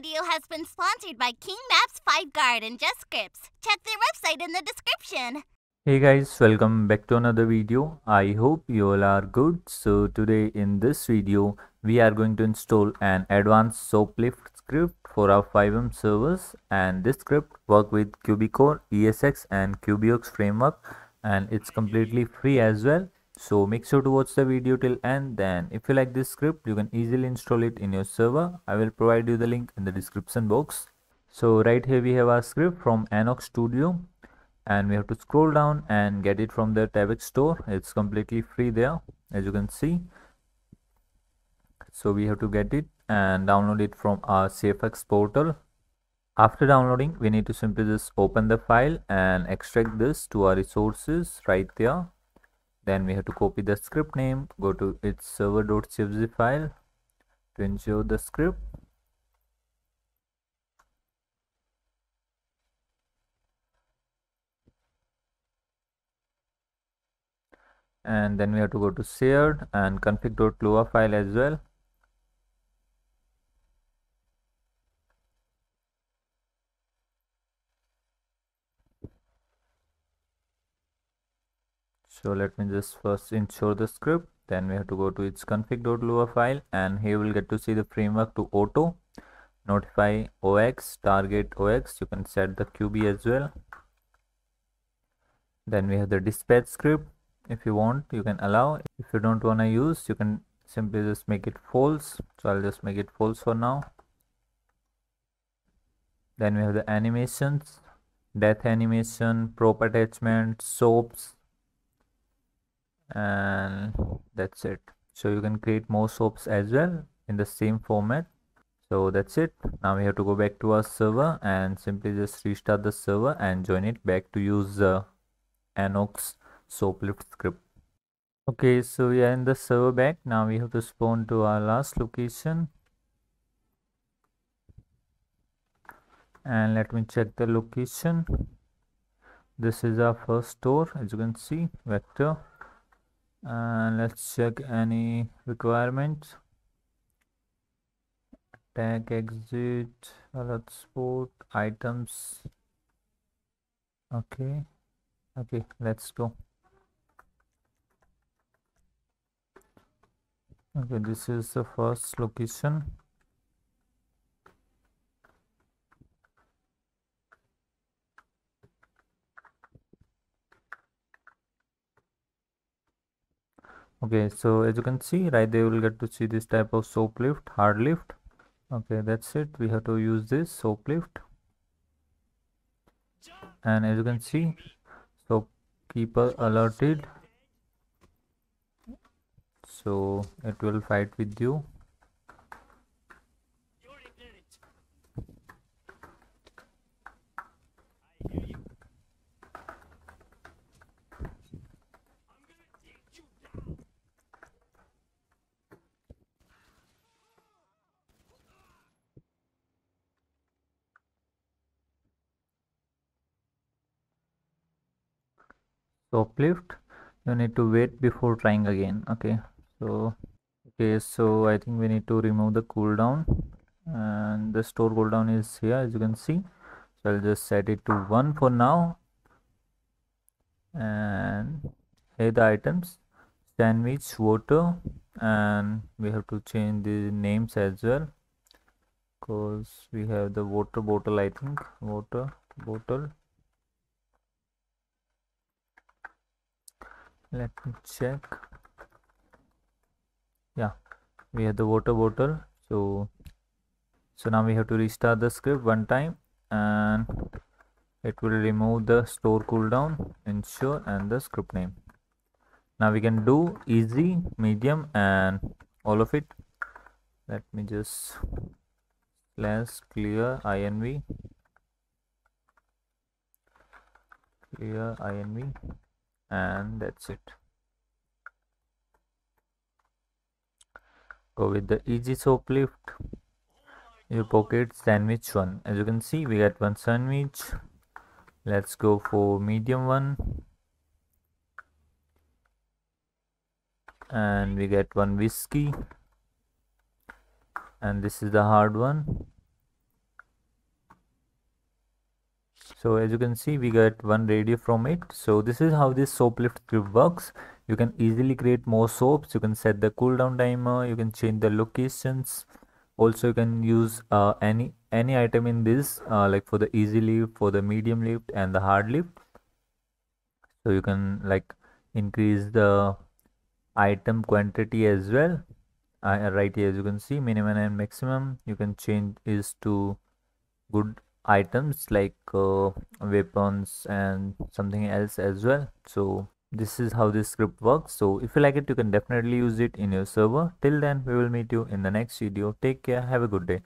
video has been sponsored by King Maps FiveGuard and Just Scripts. Check their website in the description. Hey guys, welcome back to another video. I hope you all are good. So today in this video, we are going to install an advanced shoplift script for our FiveM servers and this script work with QB-Core, ESX and QBOX framework and it's completely free as well so make sure to watch the video till end. Then if you like this script you can easily install it in your server. I will provide you the link in the description box. So right here we have our script from anox studio. And we have to scroll down and get it from the Tebex store. It's completely free there as you can see. So we have to get it and download it from our cfx portal. After downloading we need to simply just open the file and extract this to our resources right there then we have to copy the script name go to its server.cfg file to ensure the script. And then we have to go to shared and config.lua file as well so let me just first ensure the script. Then we have to go to its config.lua file. And here we'll get to see the framework to auto. Notify ox target ox you can set the qb as well. Then we have the dispatch script. If you want you can allow. If you don't want to use you can simply just make it false. So i'll just make it false for now. Then we have the animations. Death animation prop attachment soaps and that's it. So you can create more soaps as well in the same format. So that's it. Now we have to go back to our server and simply just restart the server and join it back to use the anox shoplift script. Okay so we are in the server back. Now we have to spawn to our last location. And let me check the location. This is our first store as you can see vector and let's check any requirements. Tag exit alert sport items. Okay. Okay let's go. Okay this is the first location okay so as you can see right they will get to see this type of shop lift hard lift. Okay that's it. We have to use this shop lift. And as you can see so keeper alerted. So it will fight with you so uplift you need to wait before trying again okay? So okay so i think we need to remove the cooldown and the store cooldown is here as you can see. So i'll just set it to one for now and here the items sandwich water and we have to change the names as well because we have the water bottle i think water bottle let me check. Yeah we have the water bottle. So so now we have to restart the script one time and it will remove the store cooldown ensure and the script name. Now we can do easy medium and all of it. Let me just slash clear inv clear inv and that's it. Go with the easy shop lift. Your pocket sandwich one. As you can see we got one sandwich. Let's go for medium one. And we get one whiskey. And this is the hard one so as you can see we get one radio from it. So this is how this shop lift script works. You can easily create more soaps. You can set the cooldown timer. You can change the locations. Also you can use uh, any any item in this uh, like for the easy lift for the medium lift and the hard lift. So you can like increase the item quantity as well. Uh, right here as you can see minimum and maximum. You can change is to good items like uh, weapons and something else as well. So this is how this script works. So if you like it you can definitely use it in your server. Till then we will meet you in the next video. Take care. Have a good day